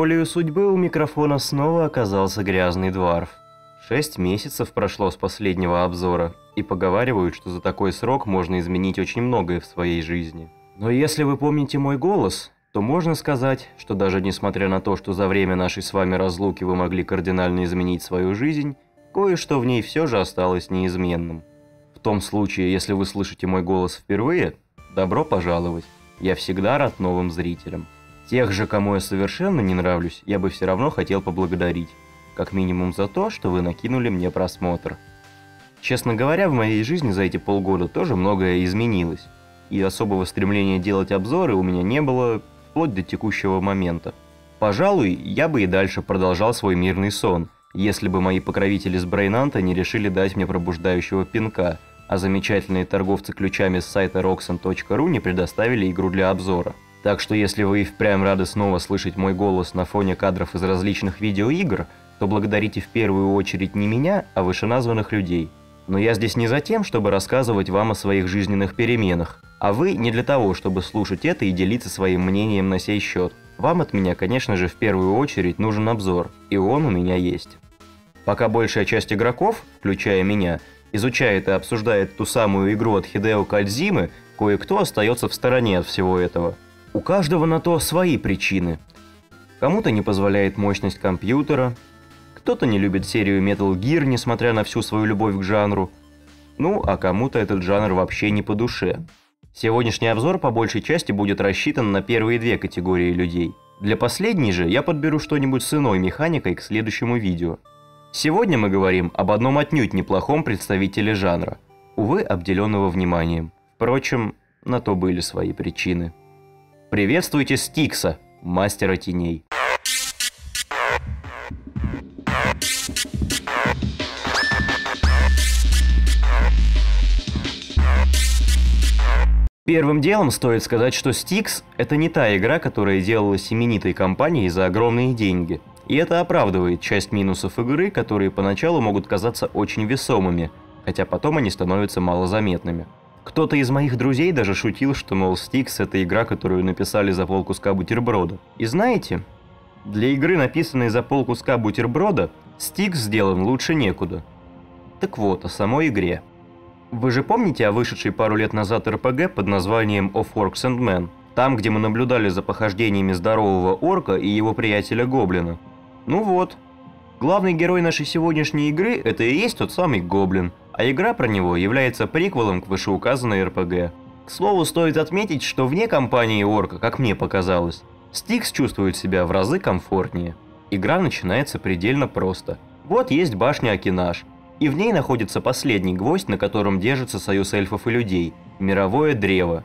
Волею судьбы у микрофона снова оказался грязный дворф. Шесть месяцев прошло с последнего обзора, и поговаривают, что за такой срок можно изменить очень многое в своей жизни. Но если вы помните мой голос, то можно сказать, что даже несмотря на то, что за время нашей с вами разлуки вы могли кардинально изменить свою жизнь, кое-что в ней все же осталось неизменным. В том случае, если вы слышите мой голос впервые, добро пожаловать. Я всегда рад новым зрителям. Тех же, кому я совершенно не нравлюсь, я бы все равно хотел поблагодарить. Как минимум за то, что вы накинули мне просмотр. Честно говоря, в моей жизни за эти полгода тоже многое изменилось. И особого стремления делать обзоры у меня не было вплоть до текущего момента. Пожалуй, я бы и дальше продолжал свой мирный сон, если бы мои покровители с Брейнанта не решили дать мне пробуждающего пинка, а замечательные торговцы ключами с сайта roxan.ru не предоставили игру для обзора. Так что если вы и впрямь рады снова слышать мой голос на фоне кадров из различных видеоигр, то благодарите в первую очередь не меня, а вышеназванных людей. Но я здесь не за тем, чтобы рассказывать вам о своих жизненных переменах, а вы не для того, чтобы слушать это и делиться своим мнением на сей счет. Вам от меня, конечно же, в первую очередь нужен обзор, и он у меня есть. Пока большая часть игроков, включая меня, изучает и обсуждает ту самую игру от Хидео Кадзимы, кое-кто остается в стороне от всего этого. У каждого на то свои причины. Кому-то не позволяет мощность компьютера, кто-то не любит серию Metal Gear, несмотря на всю свою любовь к жанру. Ну, а кому-то этот жанр вообще не по душе. Сегодняшний обзор по большей части будет рассчитан на первые две категории людей. Для последней же я подберу что-нибудь с иной механикой к следующему видео. Сегодня мы говорим об одном отнюдь неплохом представителе жанра, увы, обделенного вниманием. Впрочем, на то были свои причины. Приветствуйте Стикса, мастера теней. Первым делом стоит сказать, что Styx – это не та игра, которая делалась именитой компанией за огромные деньги. И это оправдывает часть минусов игры, которые поначалу могут казаться очень весомыми, хотя потом они становятся малозаметными. Кто-то из моих друзей даже шутил, что, мол, Styx – это игра, которую написали за полкуска бутерброда. И знаете, для игры, написанной за полкуска бутерброда, Styx сделан лучше некуда. Так вот, о самой игре – вы же помните о вышедшей пару лет назад РПГ под названием Of Orcs and Men? Там, где мы наблюдали за похождениями здорового орка и его приятеля Гоблина. Ну вот. Главный герой нашей сегодняшней игры – это и есть тот самый Гоблин, а игра про него является приквелом к вышеуказанной РПГ. К слову, стоит отметить, что вне компании орка, как мне показалось, Стикс чувствует себя в разы комфортнее. Игра начинается предельно просто. Вот есть башня Акинаш, и в ней находится последний гвоздь, на котором держится союз эльфов и людей – мировое древо.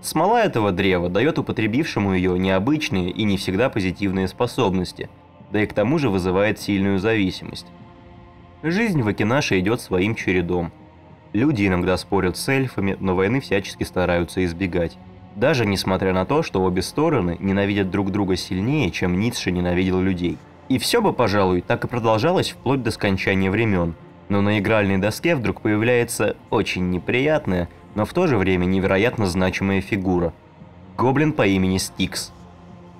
Смола этого древа дает употребившему ее необычные и не всегда позитивные способности, да и к тому же вызывает сильную зависимость. Жизнь в Акинаше идет своим чередом. Люди иногда спорят с эльфами, но войны всячески стараются избегать. Даже несмотря на то, что обе стороны ненавидят друг друга сильнее, чем Ницше ненавидел людей. И все бы, пожалуй, так и продолжалось вплоть до скончания времен – но на игральной доске вдруг появляется очень неприятная, но в то же время невероятно значимая фигура. Гоблин по имени Стикс.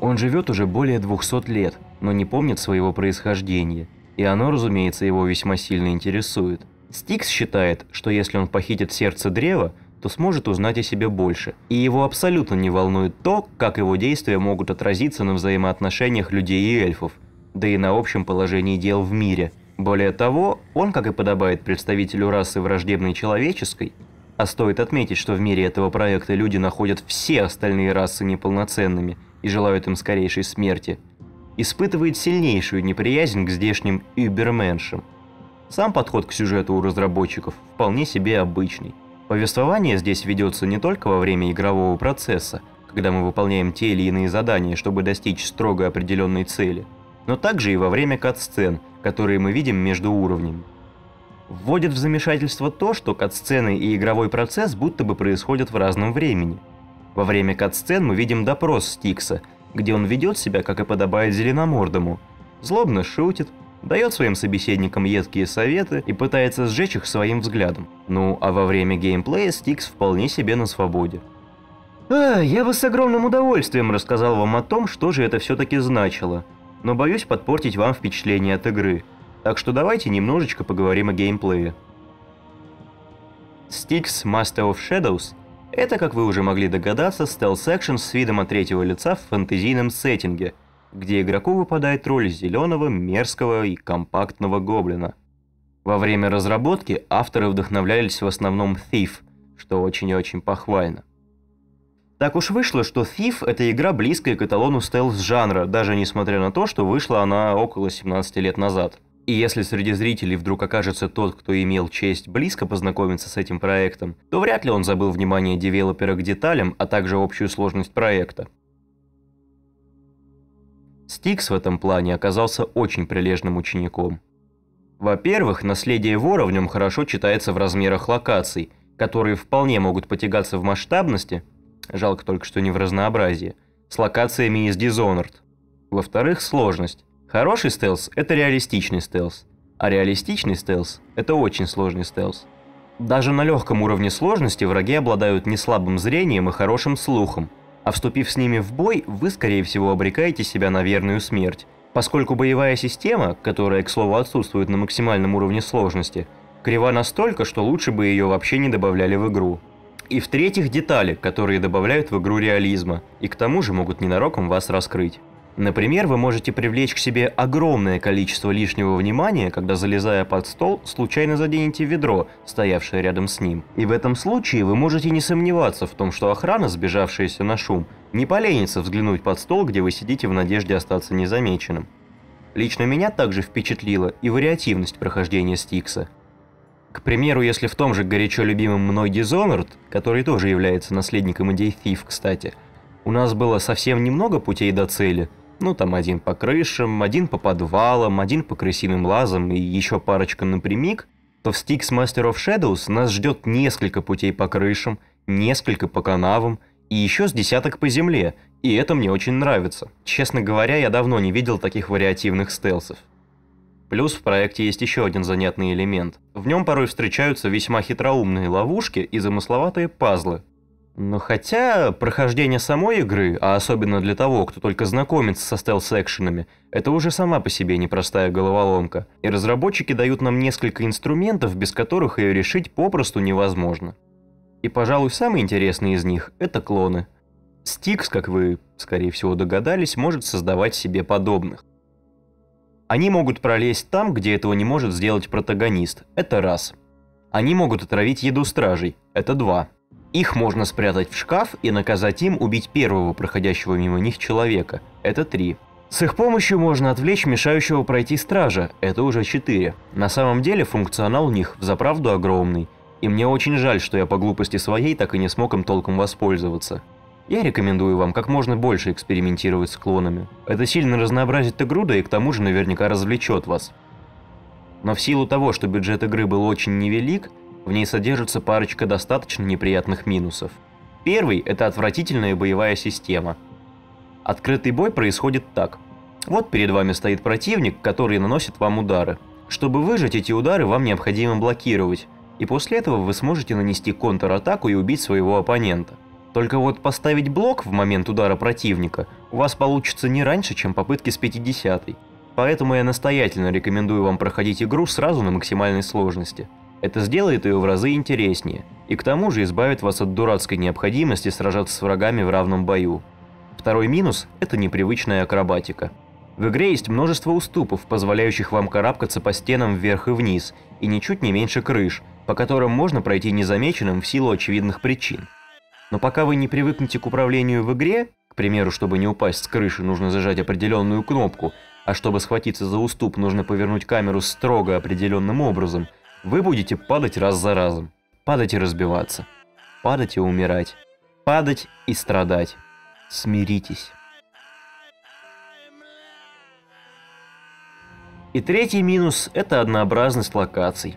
Он живет уже более 200 лет, но не помнит своего происхождения, и оно, разумеется, его весьма сильно интересует. Стикс считает, что если он похитит сердце древа, то сможет узнать о себе больше, и его абсолютно не волнует то, как его действия могут отразиться на взаимоотношениях людей и эльфов, да и на общем положении дел в мире – более того, он, как и подобает представителю расы враждебной человеческой, а стоит отметить, что в мире этого проекта люди находят все остальные расы неполноценными и желают им скорейшей смерти, испытывает сильнейшую неприязнь к здешним übermenschам. Сам подход к сюжету у разработчиков вполне себе обычный. Повествование здесь ведется не только во время игрового процесса, когда мы выполняем те или иные задания, чтобы достичь строго определенной цели, но также и во время кат-сцен – которые мы видим между уровнями. Вводит в замешательство то, что кат-сцены и игровой процесс будто бы происходят в разном времени. Во время кат-сцен мы видим допрос Стикса, где он ведет себя, как и подобает зеленомордому. Злобно шутит, дает своим собеседникам едкие советы и пытается сжечь их своим взглядом. Ну, а во время геймплея Стикс вполне себе на свободе. А, я бы с огромным удовольствием рассказал вам о том, что же это все-таки значило – но боюсь подпортить вам впечатление от игры, так что давайте немножечко поговорим о геймплее. Styx Master of Shadows – это, как вы уже могли догадаться, стелс-экшен с видом от третьего лица в фэнтезийном сеттинге, где игроку выпадает роль зеленого, мерзкого и компактного гоблина. Во время разработки авторы вдохновлялись в основном Thief, что очень и очень похвально. Так уж вышло, что Thief – это игра близкая к эталону стелс-жанра, даже несмотря на то, что вышла она около 17 лет назад. И если среди зрителей вдруг окажется тот, кто имел честь близко познакомиться с этим проектом, то вряд ли он забыл внимание девелопера к деталям, а также общую сложность проекта. Стикс в этом плане оказался очень прилежным учеником. Во-первых, наследие вора в нем хорошо читается в размерах локаций, которые вполне могут потягаться в масштабности, жалко только что не в разнообразии, с локациями из Dishonored. Во-вторых, сложность. Хороший стелс – это реалистичный стелс, а реалистичный стелс – это очень сложный стелс. Даже на легком уровне сложности враги обладают неслабым зрением и хорошим слухом, а вступив с ними в бой, вы, скорее всего, обрекаете себя на верную смерть, поскольку боевая система, которая, к слову, отсутствует на максимальном уровне сложности, крива настолько, что лучше бы ее вообще не добавляли в игру. И в-третьих, детали, которые добавляют в игру реализма, и к тому же могут ненароком вас раскрыть. Например, вы можете привлечь к себе огромное количество лишнего внимания, когда, залезая под стол, случайно заденете ведро, стоявшее рядом с ним. И в этом случае вы можете не сомневаться в том, что охрана, сбежавшаяся на шум, не поленится взглянуть под стол, где вы сидите в надежде остаться незамеченным. Лично меня также впечатлила и вариативность прохождения Стикса. К примеру, если в том же горячо любимом мной Dishonored, который тоже является наследником идей Thief, кстати, у нас было совсем немного путей до цели – ну, там один по крышам, один по подвалам, один по крысиным лазам и еще парочка напрямик, то в Styx Master of Shadows нас ждет несколько путей по крышам, несколько по канавам и еще с десяток по земле, и это мне очень нравится. Честно говоря, я давно не видел таких вариативных стелсов. Плюс в проекте есть еще один занятный элемент. В нем порой встречаются весьма хитроумные ловушки и замысловатые пазлы, но хотя прохождение самой игры, а особенно для того, кто только знакомится со стелс-экшенами, это уже сама по себе непростая головоломка, и разработчики дают нам несколько инструментов, без которых ее решить попросту невозможно. И, пожалуй, самый интересный из них – это клоны. Стикс, как вы, скорее всего, догадались, может создавать себе подобных. Они могут пролезть там, где этого не может сделать протагонист, это раз. Они могут отравить еду стражей, это два. Их можно спрятать в шкаф и наказать им убить первого проходящего мимо них человека. Это три. С их помощью можно отвлечь мешающего пройти стража. Это уже четыре. На самом деле функционал у них взаправду огромный. И мне очень жаль, что я по глупости своей так и не смог им толком воспользоваться. Я рекомендую вам как можно больше экспериментировать с клонами. Это сильно разнообразит игру, да и к тому же наверняка развлечет вас. Но в силу того, что бюджет игры был очень невелик, в ней содержится парочка достаточно неприятных минусов. Первый – это отвратительная боевая система. Открытый бой происходит так. Вот перед вами стоит противник, который наносит вам удары. Чтобы выжать эти удары, вам необходимо блокировать, и после этого вы сможете нанести контратаку и убить своего оппонента. Только вот поставить блок в момент удара противника у вас получится не раньше, чем попытки с 50 -й. Поэтому я настоятельно рекомендую вам проходить игру сразу на максимальной сложности – это сделает ее в разы интереснее, и к тому же избавит вас от дурацкой необходимости сражаться с врагами в равном бою. Второй минус – это непривычная акробатика. В игре есть множество уступов, позволяющих вам карабкаться по стенам вверх и вниз, и ничуть не меньше крыш, по которым можно пройти незамеченным в силу очевидных причин. Но пока вы не привыкнете к управлению в игре, к примеру, чтобы не упасть с крыши, нужно зажать определенную кнопку, а чтобы схватиться за уступ, нужно повернуть камеру строго определенным образом – вы будете падать раз за разом. Падать и разбиваться. Падать и умирать. Падать и страдать. Смиритесь. И третий минус – это однообразность локаций.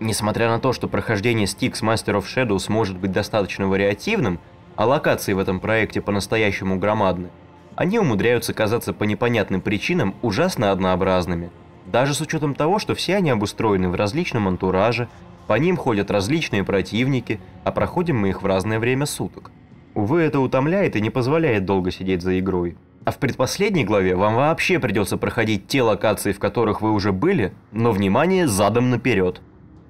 Несмотря на то, что прохождение Styx Master of Shadows может быть достаточно вариативным, а локации в этом проекте по-настоящему громадны, они умудряются казаться по непонятным причинам ужасно однообразными – даже с учетом того, что все они обустроены в различном антураже, по ним ходят различные противники, а проходим мы их в разное время суток. Увы, это утомляет и не позволяет долго сидеть за игрой. А в предпоследней главе вам вообще придется проходить те локации, в которых вы уже были, но, внимание, задом наперед.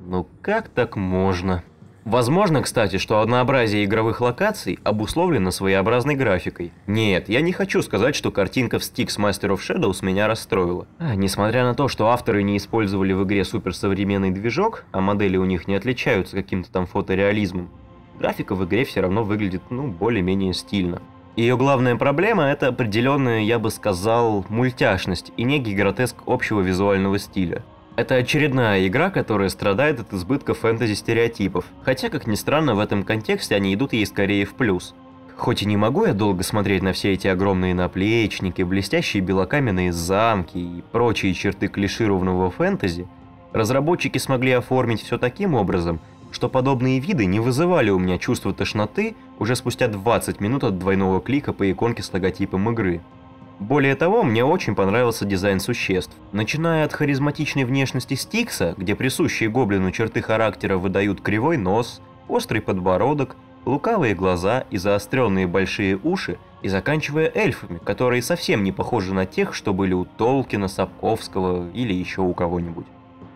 Ну как так можно? Возможно, кстати, что однообразие игровых локаций обусловлено своеобразной графикой. Нет, я не хочу сказать, что картинка в Styx Master of Shadows меня расстроила. А, несмотря на то, что авторы не использовали в игре суперсовременный движок, а модели у них не отличаются каким-то там фотореализмом, графика в игре все равно выглядит, ну, более-менее стильно. Ее главная проблема – это определенная, я бы сказал, мультяшность и некий гротеск общего визуального стиля. Это очередная игра, которая страдает от избытка фэнтези-стереотипов, хотя, как ни странно, в этом контексте они идут ей скорее в плюс. Хоть и не могу я долго смотреть на все эти огромные наплечники, блестящие белокаменные замки и прочие черты клишированного фэнтези, разработчики смогли оформить все таким образом, что подобные виды не вызывали у меня чувства тошноты уже спустя 20 минут от двойного клика по иконке с логотипом игры. Более того, мне очень понравился дизайн существ. Начиная от харизматичной внешности Стикса, где присущие гоблину черты характера выдают кривой нос, острый подбородок, лукавые глаза и заостренные большие уши, и заканчивая эльфами, которые совсем не похожи на тех, что были у Толкина, Сапковского или еще у кого-нибудь.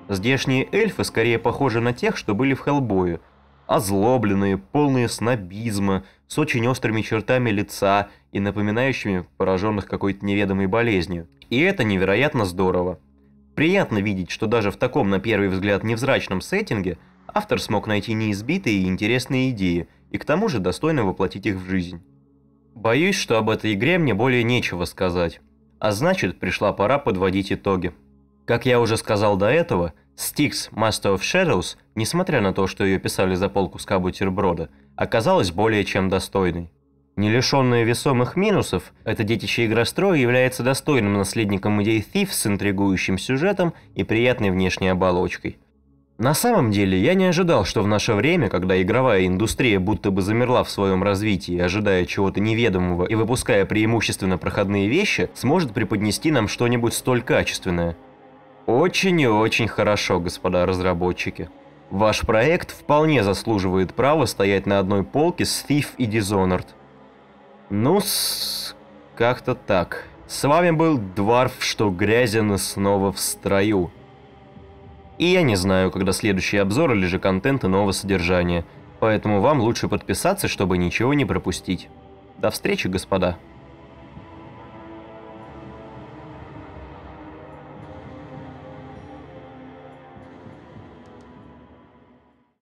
Здешние эльфы скорее похожи на тех, что были в Хеллбое. Озлобленные, полные снобизма, с очень острыми чертами лица и напоминающими пораженных какой-то неведомой болезнью. И это невероятно здорово. Приятно видеть, что даже в таком, на первый взгляд, невзрачном сеттинге автор смог найти неизбитые и интересные идеи, и к тому же достойно воплотить их в жизнь. Боюсь, что об этой игре мне более нечего сказать. А значит, пришла пора подводить итоги. Как я уже сказал до этого, Styx Master of Shadows, несмотря на то, что ее писали за полкуска бутерброда, оказалась более чем достойной. Не лишенная весомых минусов, это детище игростроя является достойным наследником идей Thief с интригующим сюжетом и приятной внешней оболочкой. На самом деле, я не ожидал, что в наше время, когда игровая индустрия будто бы замерла в своем развитии, ожидая чего-то неведомого и выпуская преимущественно проходные вещи, сможет преподнести нам что-нибудь столь качественное – очень и очень хорошо, господа разработчики. Ваш проект вполне заслуживает права стоять на одной полке с Thief и Dishonored. ну как-то так. С вами был Дварф, что грязен и снова в строю. И я не знаю, когда следующий обзор или же контент иного содержания, поэтому вам лучше подписаться, чтобы ничего не пропустить. До встречи, господа.